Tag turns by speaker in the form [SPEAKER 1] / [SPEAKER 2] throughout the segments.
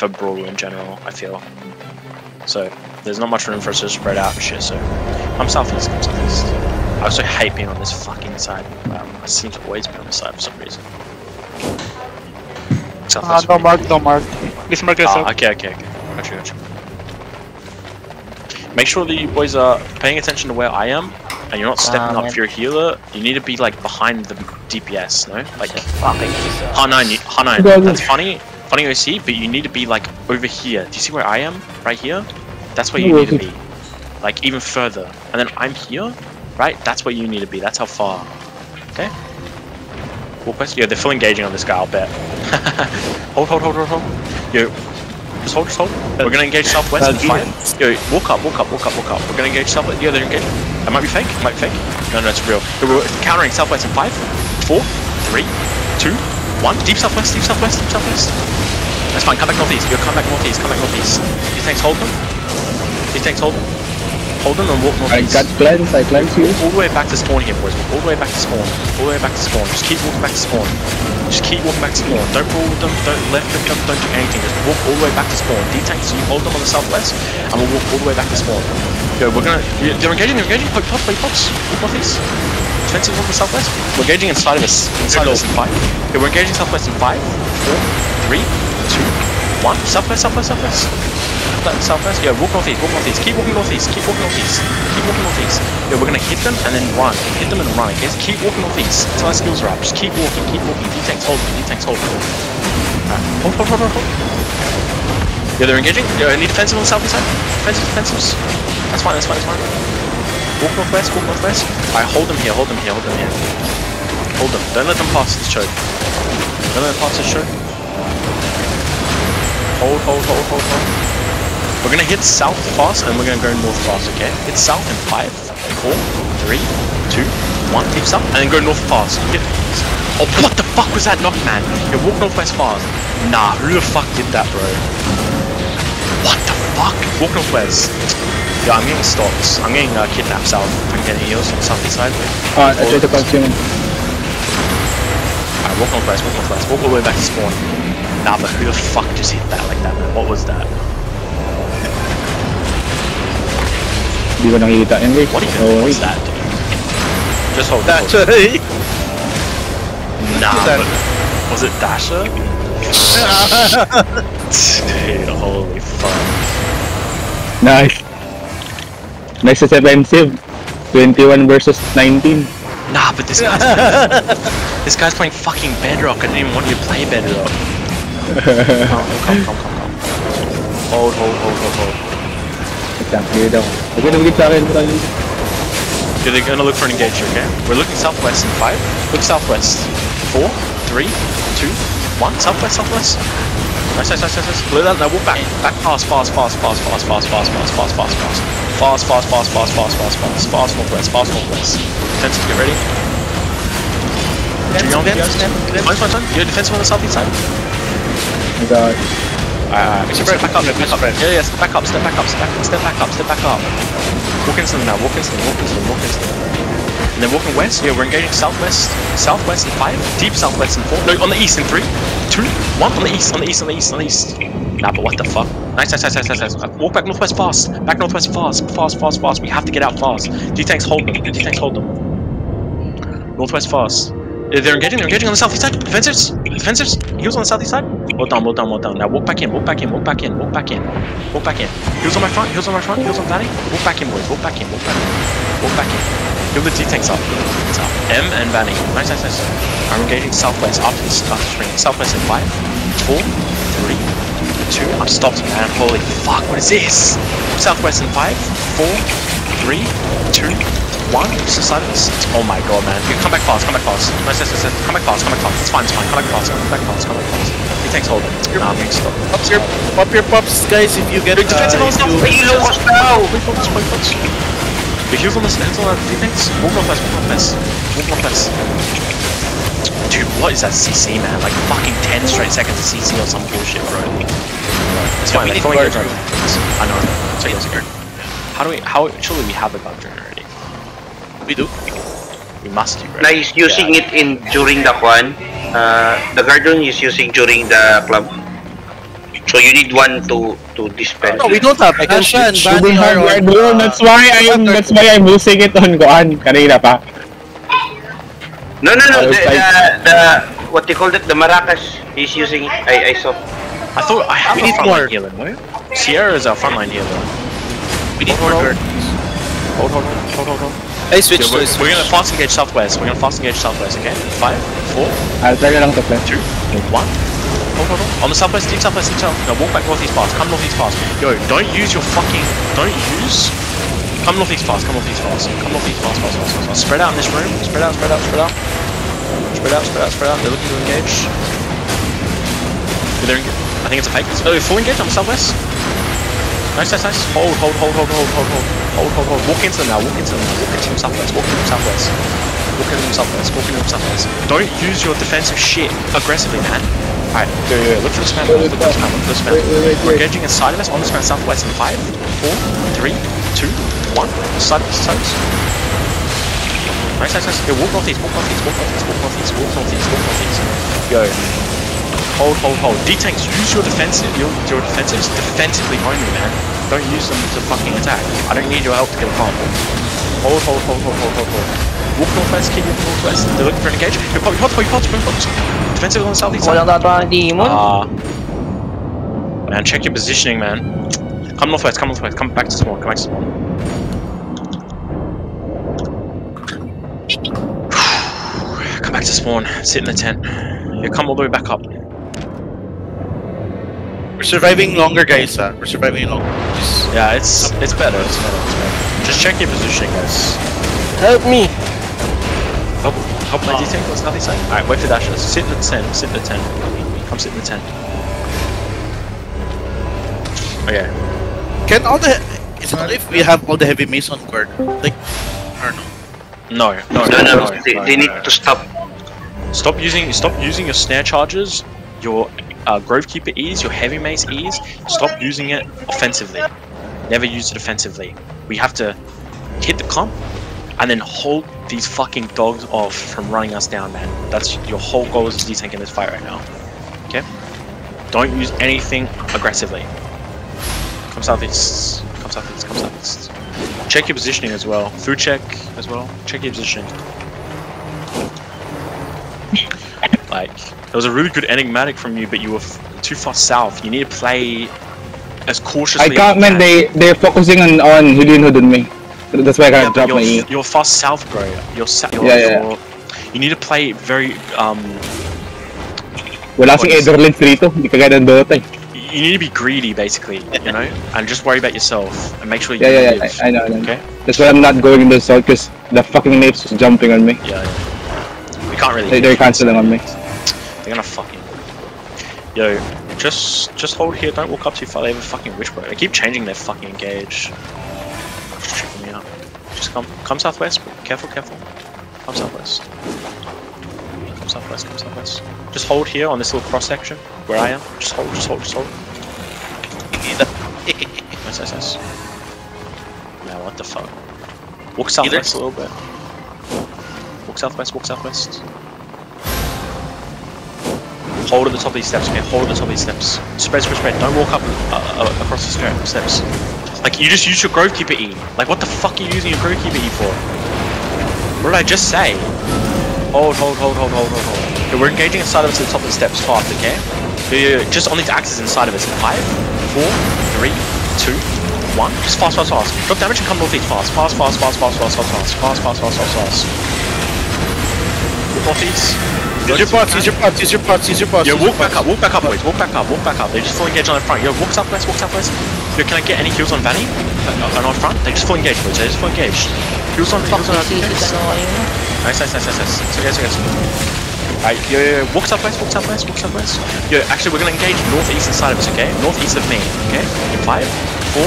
[SPEAKER 1] for Brawl in general, I feel. So, there's not much room for us to spread out and shit, so... I'm southeast, I'm southeast. I also hate being on this fucking side. Um, I seem to always be on this side for some reason.
[SPEAKER 2] Ah,
[SPEAKER 1] Southwest.
[SPEAKER 2] no mark, no mark. Please mark yourself.
[SPEAKER 1] Ah, okay, okay, okay. Gotcha, gotcha. Make sure that you boys are paying attention to where I am, and you're not stepping
[SPEAKER 3] Ah,
[SPEAKER 1] up
[SPEAKER 3] man.
[SPEAKER 1] if you're a healer. You need to be like behind the DPS, no? Like
[SPEAKER 3] Fucking Jesus.
[SPEAKER 1] H9, you- H9.
[SPEAKER 4] Go, go.
[SPEAKER 1] That's funny, funny OC, but you need to be like over here. Do you see where I am? Right here. That's where you
[SPEAKER 4] oh,
[SPEAKER 1] need to be. Like even further, and then I'm here, right? That's where you need to be. That's how far. Okay. Walk west. Yeah, they're full engaging on this guy. I'll bet. hold, hold, hold, hold, hold. Yo, just hold, just hold. We're gonna engage southwest five. Yo, walk up, walk up, walk up, walk up. We're gonna engage southwest. Yeah, they're engaging. It might be fake. It might be fake. No, no, it's real. Yo, We're countering southwest in five, four, three, two, one. Deep southwest, deep southwest, deep southwest. That's fine. Come back northeast. Yo, come back northeast. Come back northeast. These tanks hold them. These tanks hold them. Hold them and walk northeast.
[SPEAKER 4] I got plans, I plans you.
[SPEAKER 1] All the way back to spawn here, boys. All the way back to spawn. All the way back to spawn. Just keep walking back to spawn. Just keep walking back to spawn. Don't roll with them. Don't left click them. Don't do anything. Just walk all the way back to spawn. D-tanks, you hold them on the southwest, and we'll walk all the way back to spawn. Yo, we're gonna. They're engaging. They're engaging. Poke pops. Poke pops. Walk northeast. Defensive on the southwest. We're engaging inside of us. Inside of us in five. Yeah, we're engaging southwest in five, four, three, two, one. Southwest. Southwest. Southwest. Southwest. Yeah, walk northeast, walk northeast. Keep walking northeast. Keep walking northeast. Keep walking northeast. Yeah, we're gonna hit them and then run. Hit them and run. Okay, keep walking northeast until our skills are up. Just keep walking. Keep walking. D-tanks hold. D-tanks hold. Alright. Hold, hold, hold, hold, hold. Yeah, they're engaging. Yeah, I need defensive on the southeast side. Defensive, defensives. That's fine. That's fine. That's fine. Walk northwest. Walk northwest. Alright, hold them here. Hold them here. Hold them here. Hold them. Don't let them pass this choke. Don't let them pass this choke. Hold, hold, hold, hold, hold. We're gonna hit south fast and we're gonna go north fast, okay? Hit south in five, four, three, two, one. Keep south and then go north fast. Hit. Oh, what the fuck was that knock, man? Yeah, walk northwest fast. Nah, who the fuck did that, bro? What the fuck? Walk northwest. Yeah, I'm getting stopped. I'm getting uh, kidnapped south. I'm getting heals on the southeast side.
[SPEAKER 4] Ah, I try to consume.
[SPEAKER 1] Alright, walk on northwest, walk on northwest. Walk all the way back to spawn. Nah, but who the fuck just hit that like that, man? What was that?
[SPEAKER 4] Di ko nakikita yan guys.
[SPEAKER 1] What even
[SPEAKER 4] Oh,
[SPEAKER 1] was
[SPEAKER 4] wait.
[SPEAKER 1] that, dude? Just hold.
[SPEAKER 2] that.
[SPEAKER 1] hold.
[SPEAKER 2] right.
[SPEAKER 1] Nah, but was it Dasher? Dude, holy fuck.
[SPEAKER 4] Nice. Nice defensive. 21 versus 19.
[SPEAKER 1] Nah, but this guy's playing, this guy's playing fucking Bedrock. I didn't even want you to play Bedrock. Come, come, come, come, come. Hold, hold, hold, hold, hold.
[SPEAKER 4] Exactly daw. Huwag ka nabigit sa akin. Marami.
[SPEAKER 1] Yeah, they're gonna look for an engager, okay? We're looking southwest in five. Look southwest. Four, three, two, one. Southwest, southwest. Nice, nice, nice, nice, nice. Look at that. Now walk back. Back fast, fast, fast, fast, fast, fast, fast, fast, fast, fast, fast. Fast, fast, fast, fast, fast, fast, fast. Fast northwest, fast northwest. Defensive, get ready. Junior,
[SPEAKER 2] Defense,
[SPEAKER 1] defense.
[SPEAKER 2] defense.
[SPEAKER 1] Fine, fine, fine. You're defensive on the southeast side.
[SPEAKER 4] Oh my god.
[SPEAKER 1] Uh, step back up, step back up. Yeah, yeah, step back up, step back up, step back, step back up, step back up. Walk into them now, walk into them, walk into them, walk into them. And then walking west, yeah, we're engaging southwest, southwest in five, deep southwest in four, no, on the east in three, two, one, on the east, on the east, on the east, on the east. Nah, but what the fuck? Nice, nice, nice, nice, nice, nice. Walk back northwest fast, back northwest fast, fast, fast, fast. We have to get out fast. D-tanks hold them, D-tanks hold them. Northwest fast. They're engaging, they're engaging on the southeast side. Defensives, defensives, heals on the southeast side. Well done, well done, well done. Now walk back in, walk back in, walk back in, walk back in, walk back in. Heals on my front, heals on my front, heals on Vanny. Walk back in, boys, walk back in, walk back in, walk back in. Heal the D-tanks up. M and Vanny. Nice, nice, nice. I'm engaging southwest after this after spring. Southwest in five, four, three, two. I'm stopped, man. Holy fuck, what is this? Southwest in five, four, three, two, one. Just aside of this. Oh my god, man. You come back fast, come back fast. Nice, nice, nice, nice. Come back fast, come back fast. It's fine, it's fine. Come back fast, come back fast, come back fast. D-tanks hold it. Nah, I'm getting stopped.
[SPEAKER 2] Pop your, pop your pops, guys, if you get
[SPEAKER 1] defensive on
[SPEAKER 2] uh, if
[SPEAKER 1] stuff.
[SPEAKER 2] you-
[SPEAKER 1] Big defensive. Focus, big focus. Big heals on the stands on that defense. Walk off west, walk off west. Walk off west. Dude, what is that CC, man? Like fucking 10 straight seconds of CC or some bullshit, bro. It's fine,
[SPEAKER 2] we
[SPEAKER 1] like
[SPEAKER 2] need
[SPEAKER 1] fully
[SPEAKER 2] guard
[SPEAKER 1] engaged I know. So yes, guard. How do we, how, surely we have a guardian already.
[SPEAKER 2] We do.
[SPEAKER 1] We must do, right?
[SPEAKER 5] Na is using it in during the one. Uh, the garden is using during the club.
[SPEAKER 3] So you need one to to dispel.
[SPEAKER 2] No, we don't have. I can
[SPEAKER 5] Ashan,
[SPEAKER 2] shoot.
[SPEAKER 4] Have
[SPEAKER 5] are
[SPEAKER 4] guard
[SPEAKER 5] uh,
[SPEAKER 4] That's why I'm that's why I'm using it on Goan kanina pa.
[SPEAKER 3] No, no, no.
[SPEAKER 4] I
[SPEAKER 3] The, the, the what you call it? The maracas. He's using. I I saw.
[SPEAKER 1] I thought I have
[SPEAKER 2] We
[SPEAKER 1] a
[SPEAKER 2] need more.
[SPEAKER 1] frontline healer, no? Sierra is our frontline healer.
[SPEAKER 2] We need
[SPEAKER 1] Hold,
[SPEAKER 2] more
[SPEAKER 1] hold,
[SPEAKER 2] guards.
[SPEAKER 1] Hold, hold, hold, hold, hold, hold.
[SPEAKER 5] I switched
[SPEAKER 1] Yeah, we're,
[SPEAKER 5] to
[SPEAKER 1] we're gonna fast engage southwest. We're gonna fast engage southwest, okay? Five, four,
[SPEAKER 4] I'll try na lang to play.
[SPEAKER 1] two, one. Hold, hold. On the southwest, deep southwest, deep south. No, walk back northeast fast. Come northeast fast. Yo, don't use your fucking. Don't use. Come northeast fast. Come northeast fast. Come northeast fast, fast, fast, fast, fast. Spread out in this room. Spread out, spread out, spread out. Spread out, spread out, spread out. They're looking to engage. They're enga- I think it's a fake. Oh, full engage on the southwest. Nice, nice, nice. Hold, hold, hold, hold, hold, hold, hold, hold, hold, hold. Walk into them now. Walk into them. Walk into them southwest. Walk into them southwest. Walk into them southwest. Walk into them southwest. Don't use your defensive shit aggressively, man. Alright, go, go, go. Look for the spam. Look for the spam. Look for the spam.
[SPEAKER 4] Wait, wait, wait,
[SPEAKER 1] We're engaging inside of us on the spam southwest in five, four, three, two, one. Side of us, side us. Nice, nice, nice. Yo, walk northeast, walk northeast, walk northeast, walk northeast, walk northeast, walk northeast. Yo. Hold, hold, hold. D-tanks, use your defensive, your, your defensives defensively only, man. Don't use them to fucking attack. I don't need your help to get a farm. Hold, hold, hold, hold, hold, hold, hold. Walk northwest, keep walking northwest. They're looking for an engage. Yo, pop, pop, pop, pop, pop, pop. Defensive on the southeast side.
[SPEAKER 6] Walang tatawa ng demon.
[SPEAKER 1] Ah. man, check your positioning, man. Come northwest, come northwest, come back to spawn, come back to spawn. come back to spawn, sit in the tent. You come all the way back up.
[SPEAKER 2] We're surviving longer, guys. Uh. We're surviving longer. Just
[SPEAKER 1] Yeah, it's it's better, it's better, it's better. Just check your positioning, guys.
[SPEAKER 5] Help me!
[SPEAKER 1] Help, help my D-tank, what's nothing saying? Alright, wait for dashes. Sit in the tent, sit in the tent. Come sit in the tent. Okay.
[SPEAKER 2] can all the. Is it if we have all the heavy mace on guard? Like, or no?
[SPEAKER 1] No, no,
[SPEAKER 3] No, no,
[SPEAKER 1] no,
[SPEAKER 3] they,
[SPEAKER 1] no,
[SPEAKER 3] they
[SPEAKER 1] no,
[SPEAKER 3] need
[SPEAKER 1] no.
[SPEAKER 3] to stop.
[SPEAKER 1] Stop using stop using your snare charges, your uh, Grovekeeper E's, your Heavy Mace E's. Stop using it offensively. Never use it offensively. We have to hit the comp and then hold these fucking dogs off from running us down, man. That's your whole goal is a D-tank in this fight right now. Okay? Don't use anything aggressively. Come southeast. Come southeast. Come southeast. Check your positioning as well. Food check as well. Check your positioning. Like, there was a really good enigmatic from you, but you were f- too far south. You need to play as cautiously.
[SPEAKER 4] I can't man they they're focusing on on Hudin Hudun me. That's why I
[SPEAKER 1] Yeah,
[SPEAKER 4] can't
[SPEAKER 1] but
[SPEAKER 4] drop
[SPEAKER 1] you're,
[SPEAKER 4] E.
[SPEAKER 1] you're far south, bro. You're, sa- you're,
[SPEAKER 4] Yeah, yeah.
[SPEAKER 1] you're You need to play very. Um,
[SPEAKER 4] Wala sing Etherlands dito, hindi kagaya ng Dota eh.
[SPEAKER 1] you need to be greedy, basically. You know, and just worry about yourself and make sure you
[SPEAKER 4] Yeah, yeah, yeah. I, I know, I know.
[SPEAKER 1] Okay.
[SPEAKER 4] That's why I'm not going in the south because the fucking Napes was jumping on me.
[SPEAKER 1] Yeah. yeah. We can't really.
[SPEAKER 4] They, they're canceling on me.
[SPEAKER 1] They're gonna fucking. Yo, just just hold here. Don't walk up too far. They have a fucking witch bro. They keep changing their fucking engage. Just come come southwest. Careful, careful. Come southwest. Come southwest. Come southwest. Just hold here on this little cross section where I am. Just hold. Just hold. Just hold. Nice, nice, nice. Now what the fuck? Walk southwest a little bit. Walk southwest. Walk southwest. Hold at the top of these steps, okay? Hold at the top of these steps. Spread, spread, spread. Don't walk up uh, uh, across the steps. Like, you just use your Grovekeeper E. Like, what the fuck are you using your Grovekeeper E for? What did I just say? Hold, hold, hold, hold, hold, hold, hold. Okay, we're engaging inside of us at the top of the steps fast, okay? Yeah. Just on these axes inside of us. Five, four, three, two, one. Just fast, fast, fast. Drop damage and come northeast fast. Fast, fast, fast, fast, fast, fast, fast, fast, fast, fast, fast, fast. Northeast.
[SPEAKER 2] Use your pots, use your pots, use your pots, use your pots.
[SPEAKER 1] Yo, walk back up, walk back up, boys. Walk back up, walk back up. They just full engage on the front. Yo, walk southwest, walk southwest. Yo, can I get any kills on Vanny? Uh, on our front? They just full engage, boys. They just full engage. Kills on, kills on our. Nice, nice, nice, nice, nice. So, guys, so, guys. Alright, yo, yo, yo, walk southwest, walk southwest, walk southwest. Yo, actually, we're gonna engage northeast inside of us, okay? Northeast of me, okay? In five, four,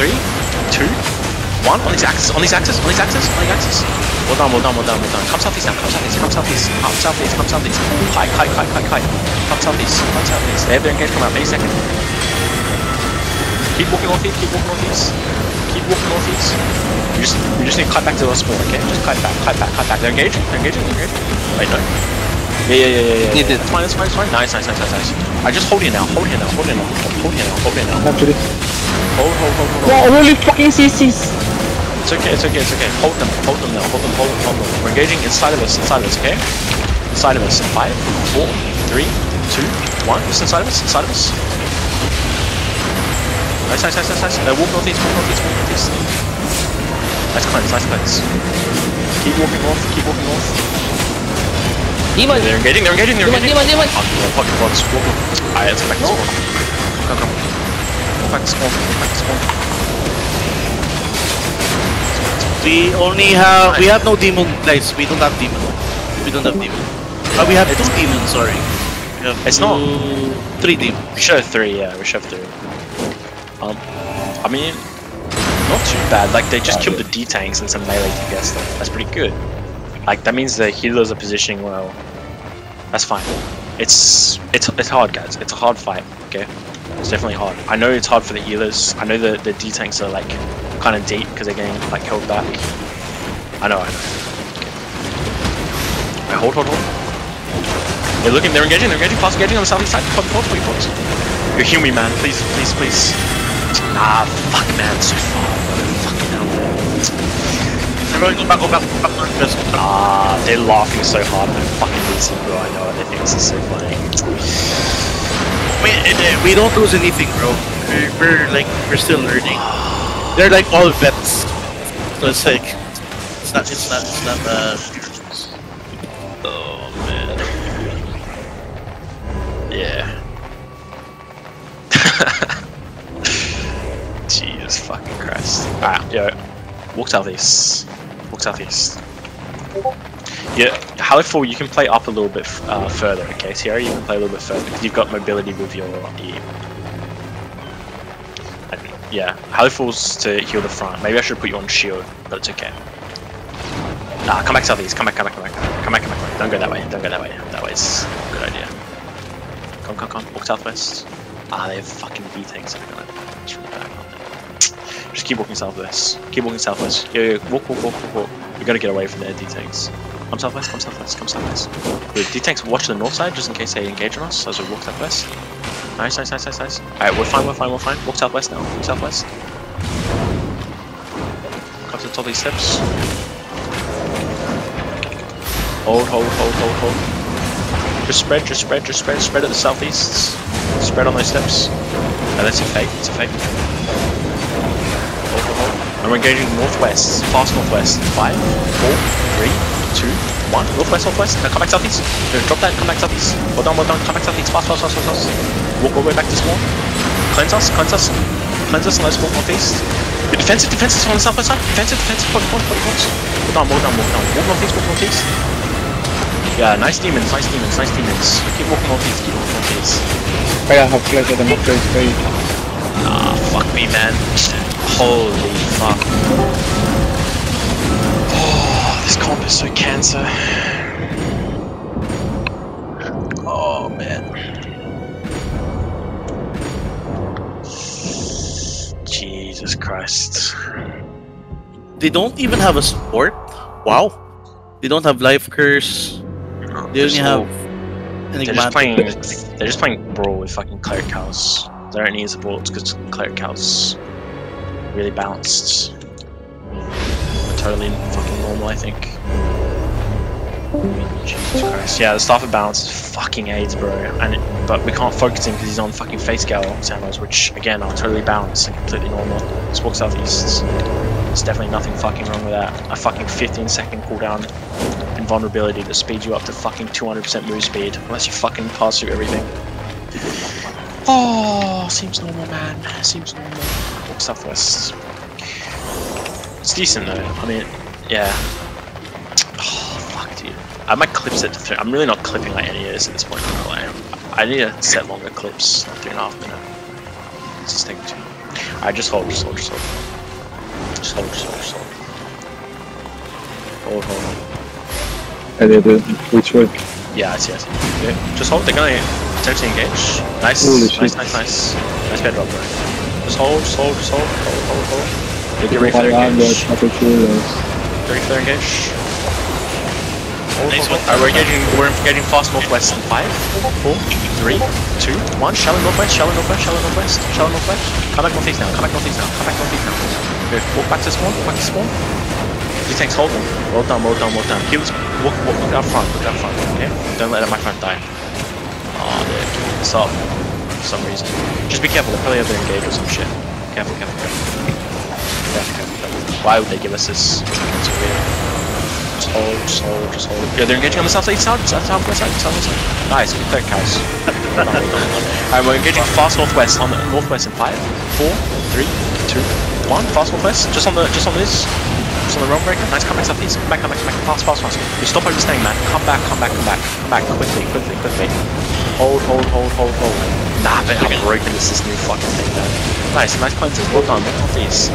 [SPEAKER 1] three, two, one. On these axes, on these axes, on these axes, on these axes. Well done, well done, well done, well done. Come southeast now, come southeast, come southeast, come southeast, come southeast. Kite, kite, kite, kite, kite. Come southeast, come southeast. They have their engage come out any second. Keep walking northeast, keep walking northeast. Keep walking northeast. You just, you just need to kite back to the spawn, okay? Just kite back, kite back, kite back. They're engaging, they're engaging, they're engaging. Wait, no. Yeah, yeah, yeah, yeah. yeah.
[SPEAKER 2] Need it.
[SPEAKER 1] That's fine, that's fine, that's fine. Nice, nice, nice, nice, nice. I just hold it now, hold it now, hold it now, hold it now, hold it now.
[SPEAKER 4] Capture this.
[SPEAKER 1] Hold, hold, hold, hold, hold.
[SPEAKER 4] Wow, holy fucking CCs!
[SPEAKER 1] It's okay, it's okay, it's okay. Hold them, hold them now, hold them, hold them, hold them. We're engaging inside of us, inside of us, okay? Inside of us. Five, four, three, two, one. Just inside of us, inside of us. Nice, nice, nice, nice, nice. Uh, walk northeast, walk northeast, walk northeast. Nice cleanse, nice cleanse. Keep walking north, keep walking north.
[SPEAKER 5] Demon!
[SPEAKER 1] They're engaging, they're engaging, they're
[SPEAKER 5] Demon,
[SPEAKER 1] engaging.
[SPEAKER 5] demon, demon!
[SPEAKER 1] Fuck, yeah, fucking bots. Walk, walk. Alright, let's go back to spawn. Come, come. Walk back to spawn, walk back to spawn.
[SPEAKER 2] We only have we have no demon guys. We don't have demon. We don't have demon. Uh, we have two demons. Sorry. We have
[SPEAKER 1] It's
[SPEAKER 2] two,
[SPEAKER 1] not-
[SPEAKER 2] three demons.
[SPEAKER 1] We should have three, yeah, we should have three. Um, I mean, not too bad. Like, they just killed the D-tanks and some melee DPS stuff. That's pretty good. Like, that means the healers are positioning well. That's fine. It's, it's, it's hard, guys. It's a hard fight, okay? It's definitely hard. I know it's hard for the healers. I know the, the D-tanks are, like, kind of deep because they're getting, like, held back. I know, I know. Wait, hold, hold, hold. They're looking, they're engaging, they're engaging, fast engaging on the southeast side. Pop, pop, pop, pop. You heal me, man. Please, please, please. Nah, fuck, man. So far. Fucking hell.
[SPEAKER 2] We're going to go back, go back, go back.
[SPEAKER 1] Ah, they're laughing so hard at my fucking DC, bro. I know. They think this is so funny.
[SPEAKER 2] We, eh, we don't lose anything, bro. We're, we're like we're still learning. They're like all vets. So it's like it's not it's not it's not uh
[SPEAKER 1] Oh, man. Walk southeast. Walk southeast. Yeah, Halifax, you can play up a little bit uh, further, okay? Sierra, you can play a little bit further because you've got mobility with your E. And, yeah, Halifax to heal the front. Maybe I should put you on shield, but it's okay. Nah, come back southeast. Come back, come back, come back. Come back, come back. Don't go that way. Don't go that way. That way's a good idea. Come, come, come. Walk southwest. Ah, they have fucking V tanks. Just run back on them. Just keep walking southwest. Keep walking southwest. Yo, yo, walk, walk, walk, walk, walk. We gotta get away from their D tanks. Come southwest, come southwest, come southwest. The D tanks watch the north side just in case they engage on us as we walk southwest. Nice, nice, nice, nice, nice. Alright, we're fine, we're fine, we're fine. Walk southwest now. Walk southwest. Come to the top of these steps. Hold, hold, hold, hold, hold. Just spread, just spread, just spread, spread at the southeast. Spread on those steps. No, that's a fake, it's a fake. And we're engaging northwest, fast northwest. Five, four, three, two, one. Northwest, northwest. Now come back southeast. No, drop that, come back southeast. Hold on, hold on, come back southeast. Fast, fast, fast, fast, fast. Walk all the way back to spawn. Cleanse us, cleanse us. Cleanse us and let's walk northeast. The defensive, defensive on the southwest side. Defensive, defensive, hold on, hold on. Hold on, hold on, hold on. Walk northeast, walk northeast. Yeah, nice demons, nice demons, nice demons. Keep walking northeast, keep walking northeast.
[SPEAKER 4] Kaya half flash at the half flash kayo.
[SPEAKER 1] Ah, fuck me, man. Holy fuck. Oh, this comp is so cancer. Oh, man. Jesus Christ.
[SPEAKER 2] they don't even have a support. Wow. They don't have life curse. They only have
[SPEAKER 1] They're just playing. They're just playing brawl with fucking cleric cowls. They don't need support because cleric cowls really balanced. Totally fucking normal, I think. Jesus Christ. Yeah, the staff of balance is fucking AIDS, bro. And it, but we can't focus him because he's on fucking face scale samurais, which again are totally balanced and completely normal. Let's southeast. There's definitely nothing fucking wrong with that. A fucking 15 second cooldown invulnerability that speeds you up to fucking 200% move speed, unless you fucking pass through everything. Oh, seems normal, man. Seems normal. Walk southwest. It's decent though. I mean, yeah. Oh, fuck, dude. I might clips it to three. I'm really not clipping like any of this at this point. Way. I need to set longer clips, three and a half minute. It's just taking too long. Alright, just hold, just hold, just hold. Just hold, just hold, just hold. Hold, hold.
[SPEAKER 4] And then the which one?
[SPEAKER 1] Yeah, I see, I see. Yeah, just hold, they're gonna potentially engage. Nice,
[SPEAKER 4] Holy
[SPEAKER 1] nice,
[SPEAKER 4] shit.
[SPEAKER 1] nice, nice. Nice bedrock, bro. Just hold, just hold, just hold, hold, hold, hold. Yeah, get ready for their engage.
[SPEAKER 4] Taco Chulos.
[SPEAKER 1] Get ready for their engage.
[SPEAKER 2] Nice one.
[SPEAKER 1] Alright, we're engaging, we're engaging fast northwest in five, four, three, two, one. Shallow northwest, shallow northwest, shallow northwest, shallow northwest. Come back northeast now, come back northeast now, come back northeast now. Good. Walk back to spawn, walk back to spawn. These tanks hold them. Well done, well done, well done. Heals, walk, walk, look out front, look out front, okay? Don't let my front die. Oh, dude. Stop. For some reason. Just be careful, they'll probably have their engage or some shit. Careful, careful, careful. Why would they give us this? Just hold, just hold, just hold. Yeah, they're engaging on the south side, south, south, southwest side, southwest side. Nice, good third cows. Alright, we're engaging fast northwest on the northwest in five, four, three, two, one. Fast northwest, just on the, just on this, just on the Realmbreaker. Nice, come back southeast, come back, come back, come back, fast, fast, fast. You stop overstaying, man. Come back, come back, come back, come back, quickly, quickly, quickly. Hold, hold, hold, hold, hold. Nah, but I'm broken. This this new fucking thing, man. Nice, nice cleanses. Well done, well done, these.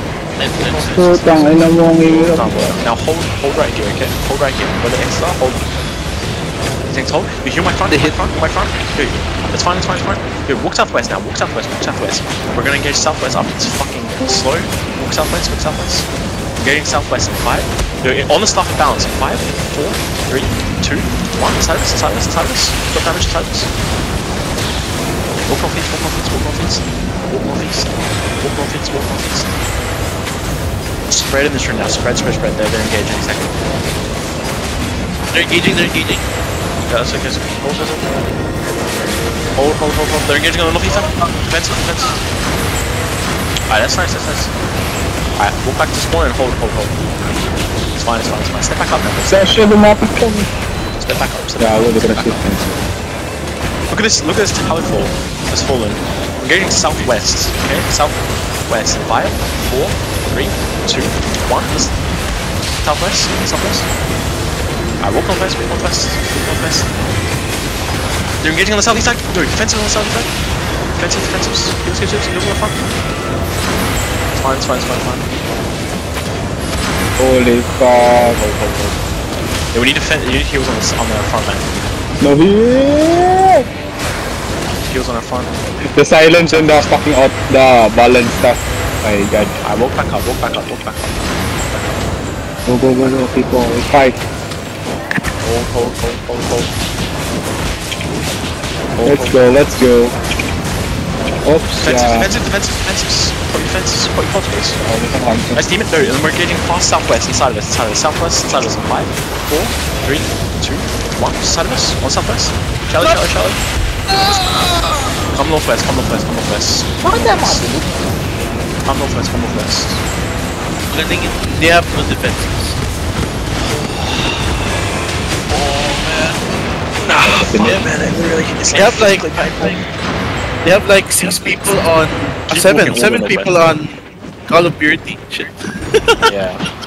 [SPEAKER 4] Putang ina mo ang
[SPEAKER 1] Well
[SPEAKER 4] hirap.
[SPEAKER 1] done, well done. Now hold, hold right here, okay? Hold right here. Where the X are, hold. Things hold. You hear my front? They hit front. My front. Dude, it's fine. It's fine. It's fine. Dude, walk southwest now. Walk southwest. Walk southwest. We're gonna engage southwest up. It's fucking slow. Walk southwest. Walk southwest. Engaging southwest in five. Dude, on the stuff and balance. In five, four, three, two, one. Inside us. Inside us. Inside us. Got damage inside us. Walk northeast. Walk northeast. Walk northeast. Walk northeast. Walk northeast. Walk northeast. Spread in this room now. Spread, spread, spread. They're, they're engaging. Second.
[SPEAKER 2] They're engaging, they're engaging.
[SPEAKER 1] Yeah, that's okay. that's okay. Hold, hold, hold. Hold, hold, hold, hold. They're engaging on the northeast side. Defense, defense. Alright, that's nice, that's nice. Alright, walk back to spawn and hold, hold, hold. It's fine, it's fine, it's fine. Step back up now.
[SPEAKER 4] Sasha, lumapit ka.
[SPEAKER 1] Step back up. Step back
[SPEAKER 4] Gago,
[SPEAKER 1] up.
[SPEAKER 4] di ko
[SPEAKER 1] Step back up.
[SPEAKER 4] resistance.
[SPEAKER 1] Look at this, look at this tower fall. It's fallen. We're getting southwest, okay? Southwest. Five, four, three, two, one. Listen. Southwest, southwest. Alright, walk northwest, walk northwest, walk northwest. They're engaging on the southeast side. No, defensive on the southeast side. Defensive, defensives. Heals, heals, heals. Heals on the front. It's fine, it's fine, it's fine, it's fine.
[SPEAKER 4] Holy fuck.
[SPEAKER 1] Yeah, we need defense. You need heals on the, on the front, man.
[SPEAKER 4] No heal.
[SPEAKER 1] Heals on the front.
[SPEAKER 4] The silence and the fucking out the balance stuff. My god.
[SPEAKER 1] Alright, walk back up, walk back up, walk back up.
[SPEAKER 4] Go, go, go, go, people. Fight.
[SPEAKER 1] Hold, hold, hold, hold, hold. Hold,
[SPEAKER 4] Let's
[SPEAKER 1] hold.
[SPEAKER 4] go, let's go. Oops,
[SPEAKER 1] Defensive,
[SPEAKER 4] yeah.
[SPEAKER 1] defensive, defensive, defensives. Put your defenses, put your.
[SPEAKER 4] Oh, Hanzo.
[SPEAKER 1] Nice demon. No, and we're engaging fast southwest inside of us, inside of us. Southwest, inside of us. in Five, four, three, two, one. Inside of us. One southwest. Charlie, Charlie, Charlie. Come northwest, come northwest, come northwest.
[SPEAKER 5] Bakit tayo makabilis?
[SPEAKER 1] Come northwest, come northwest.
[SPEAKER 2] Magandang yun. They have no defenses.
[SPEAKER 1] Yeah, man, it really it's
[SPEAKER 2] They have like, they have like six people on, uh, seven, seven
[SPEAKER 1] all the way
[SPEAKER 2] people on Call of Duty. Shit.
[SPEAKER 1] Yeah.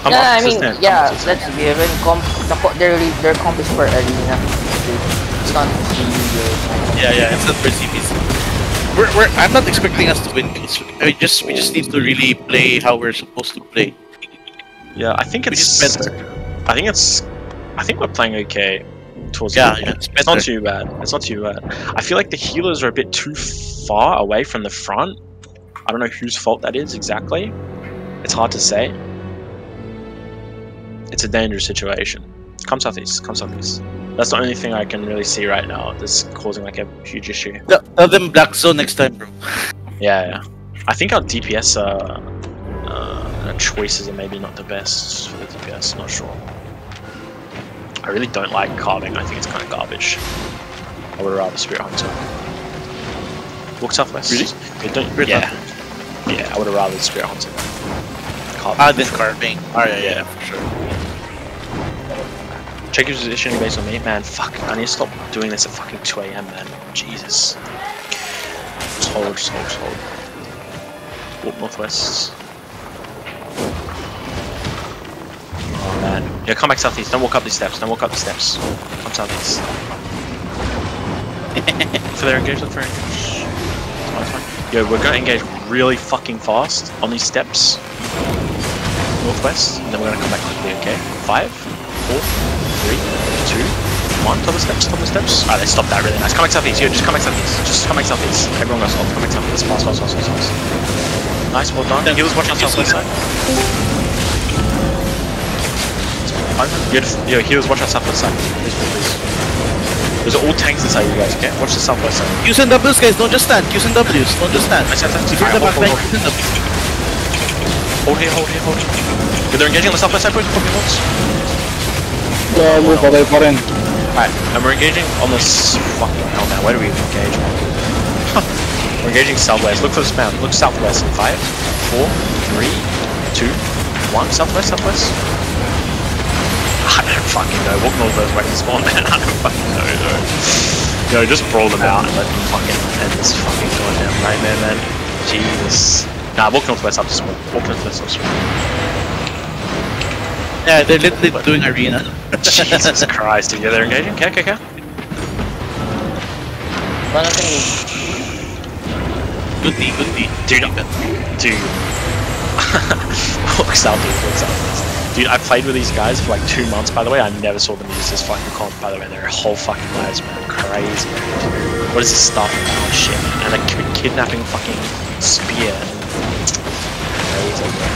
[SPEAKER 1] Come
[SPEAKER 5] yeah,
[SPEAKER 1] up,
[SPEAKER 5] I mean, yeah, let's be even comp, the, co- their, their comp is for arena. It's not really
[SPEAKER 2] Yeah, yeah, it's not for CPC. We're, we're, I'm not expecting us to win. It's, I mean, just we just need to really play how we're supposed to play.
[SPEAKER 1] Yeah, I think it's
[SPEAKER 2] better.
[SPEAKER 1] I think it's I think we're playing okay towards
[SPEAKER 2] Yeah,
[SPEAKER 1] the
[SPEAKER 2] yeah, it's
[SPEAKER 1] It's not too bad. It's not too bad. I feel like the healers are a bit too far away from the front. I don't know whose fault that is exactly. It's hard to say. It's a dangerous situation. Come southeast, come southeast. That's the only thing I can really see right now that's causing like a huge issue.
[SPEAKER 2] Tell them Black Zone next time, bro.
[SPEAKER 1] Yeah, yeah. I think our DPS uh, uh, choices are maybe not the best for the DPS. Not sure. I really don't like carving. I think it's kind of garbage. I would rather Spirit Hunter. Walk southwest.
[SPEAKER 2] Really?
[SPEAKER 1] Yeah, don't,
[SPEAKER 2] Spirit
[SPEAKER 1] yeah. Yeah, I would have rather Spirit Hunter. Carving.
[SPEAKER 2] Ah, then carving. Alright, yeah, yeah, for sure.
[SPEAKER 1] Check your position based on me. Man, fuck. I need to stop doing this at fucking 2 a.m., man. Jesus. Just hold, just hold, just hold. Walk northwest. Oh, man. Yeah, come back southeast. Don't walk up these steps. Don't walk up these steps. Come southeast. for their engage, look for. Yo, we're gonna engage really fucking fast on these steps. Northwest, and then we're gonna come back quickly, okay? Five, four, three, two, one. Top of steps, top of steps. Alright, they stopped that really nice. Come back southeast, yo, just come back southeast. Just come back southeast. Everyone goes off. Come back southeast. Fast, fast, fast, fast, fast. Nice, well done.
[SPEAKER 2] Yeah,
[SPEAKER 1] Healers watch
[SPEAKER 2] see
[SPEAKER 1] southwest side. had, yo, heroes, watch our southwest side. Please, please, all tanks inside you guys, okay? Watch the southwest side.
[SPEAKER 2] Qs and Ws, guys, don't just stand. Qs and Ws, don't just stand. The
[SPEAKER 1] Alright,
[SPEAKER 2] back
[SPEAKER 1] hold, hold,
[SPEAKER 2] Qs and Ws.
[SPEAKER 1] Hold here, hold here, hold here. They're engaging on the southwest side, please. Copy once.
[SPEAKER 4] Gago, patay pa rin.
[SPEAKER 1] Alright, and we're engaging on this fucking hell now. Where do we even engage? we're engaging southwest. Look for the spam. Look southwest. Five, four, three, two, one. Southwest, southwest. I don't fucking know. Walk northwest where they spawn, man. I don't fucking know, though. Yo, just brawl them out and let them fucking end this fucking goddamn nightmare, man. Jesus. Nah, walk northwest up to spawn. Walk northwest up to spawn.
[SPEAKER 2] Yeah, they're literally doing arena.
[SPEAKER 1] Jesus Christ, dude. Yeah, they're engaging. Okay, okay, okay.
[SPEAKER 5] Run up and
[SPEAKER 2] Good D, good D.
[SPEAKER 1] Dude, dude. look south, dude, look south. Dude, I played with these guys for like two months, by the way. I never saw them use this fucking comp, by the way. Their whole fucking lives, man. Crazy. Man. What is this stuff? Oh, shit. And a kidnapping fucking spear. Crazy, man.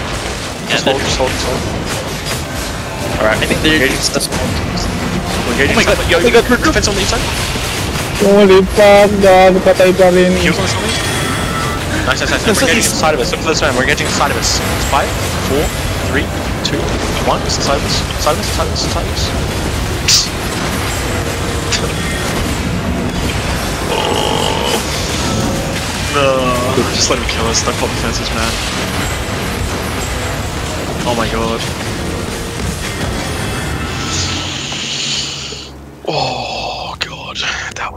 [SPEAKER 2] Yeah,
[SPEAKER 1] Just hold, just hold, just hold. Alright,
[SPEAKER 2] I think they're
[SPEAKER 1] engaging
[SPEAKER 2] just small teams.
[SPEAKER 1] We're engaging
[SPEAKER 2] Oh my oh
[SPEAKER 1] God, Yo,
[SPEAKER 2] oh my God,
[SPEAKER 1] defense on the east side.
[SPEAKER 4] Holy fuck, gago, patay pa rin.
[SPEAKER 1] Heals on something? Nice, nice, nice. We're engaging inside of us. Look for this man. We're engaging inside of us. It's five, four, three, two, one. It's inside of us. Inside of us. Inside of us. Inside of us. Oh. No. Just let him kill us. Don't pop defenses, man. Oh my god.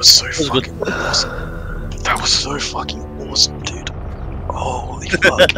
[SPEAKER 1] Was so
[SPEAKER 2] was good.
[SPEAKER 1] awesome. That was so fucking awesome, dude. Holy fuck.